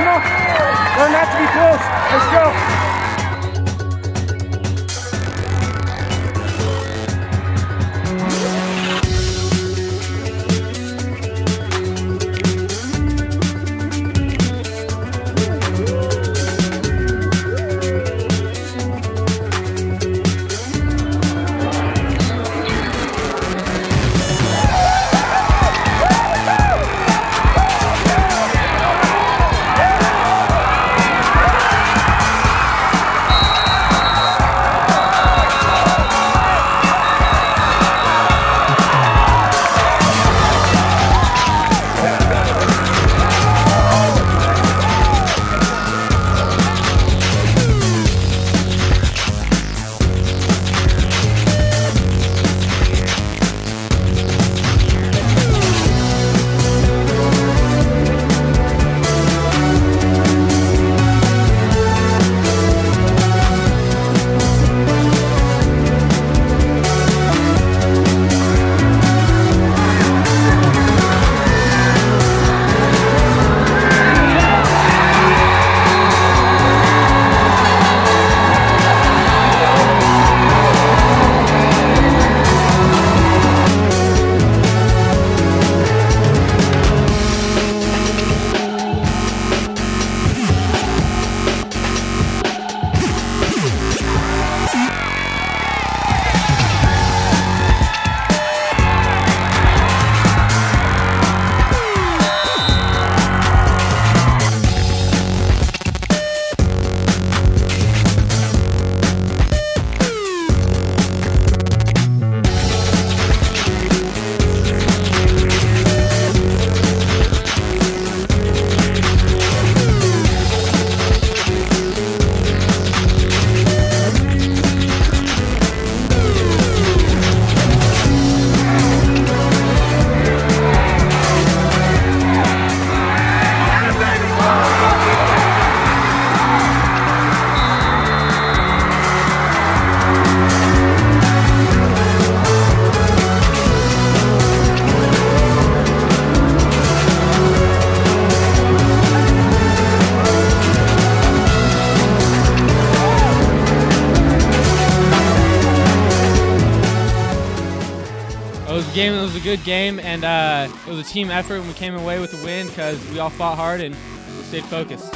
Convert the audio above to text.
enough. Learn not to be close. Let's go. Game. It was a good game, and uh, it was a team effort, and we came away with a win because we all fought hard and stayed focused.